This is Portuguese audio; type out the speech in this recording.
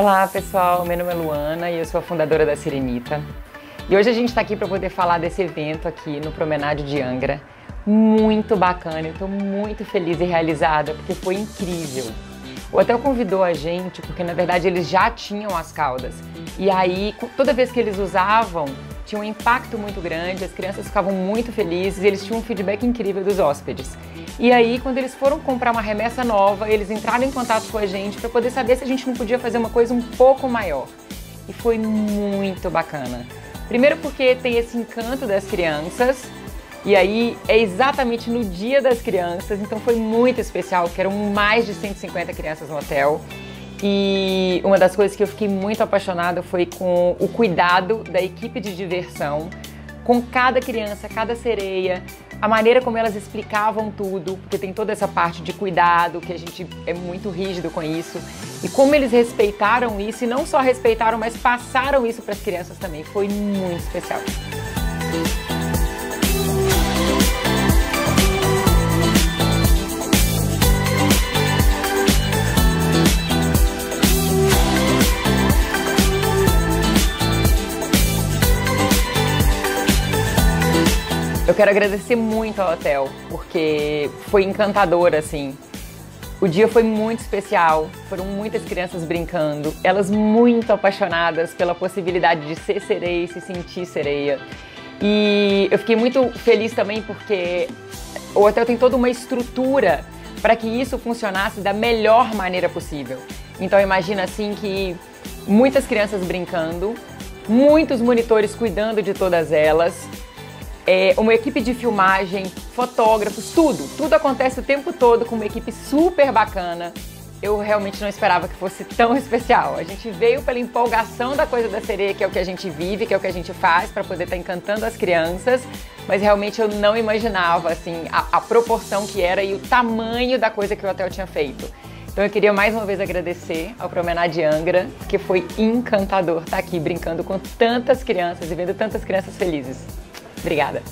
Olá pessoal, meu nome é Luana e eu sou a fundadora da Sirenita. E hoje a gente está aqui para poder falar desse evento aqui no Promenádio de Angra. Muito bacana, eu estou muito feliz e realizada porque foi incrível. O hotel convidou a gente porque na verdade eles já tinham as caudas. E aí, toda vez que eles usavam, tinha um impacto muito grande, as crianças ficavam muito felizes eles tinham um feedback incrível dos hóspedes. E aí, quando eles foram comprar uma remessa nova, eles entraram em contato com a gente para poder saber se a gente não podia fazer uma coisa um pouco maior. E foi muito bacana. Primeiro porque tem esse encanto das crianças, e aí é exatamente no dia das crianças, então foi muito especial, porque eram mais de 150 crianças no hotel. E uma das coisas que eu fiquei muito apaixonada foi com o cuidado da equipe de diversão, com cada criança, cada sereia, a maneira como elas explicavam tudo, porque tem toda essa parte de cuidado, que a gente é muito rígido com isso, e como eles respeitaram isso, e não só respeitaram, mas passaram isso para as crianças também, foi muito especial. Eu quero agradecer muito ao hotel, porque foi encantador, assim. O dia foi muito especial, foram muitas crianças brincando, elas muito apaixonadas pela possibilidade de ser sereia e se sentir sereia. E eu fiquei muito feliz também porque o hotel tem toda uma estrutura para que isso funcionasse da melhor maneira possível. Então imagina assim que muitas crianças brincando, muitos monitores cuidando de todas elas, é, uma equipe de filmagem, fotógrafos, tudo. Tudo acontece o tempo todo com uma equipe super bacana. Eu realmente não esperava que fosse tão especial. A gente veio pela empolgação da coisa da sereia, que é o que a gente vive, que é o que a gente faz para poder estar tá encantando as crianças, mas realmente eu não imaginava assim a, a proporção que era e o tamanho da coisa que o hotel tinha feito. Então eu queria mais uma vez agradecer ao Promenade Angra, que foi encantador estar aqui brincando com tantas crianças e vendo tantas crianças felizes. Obrigada.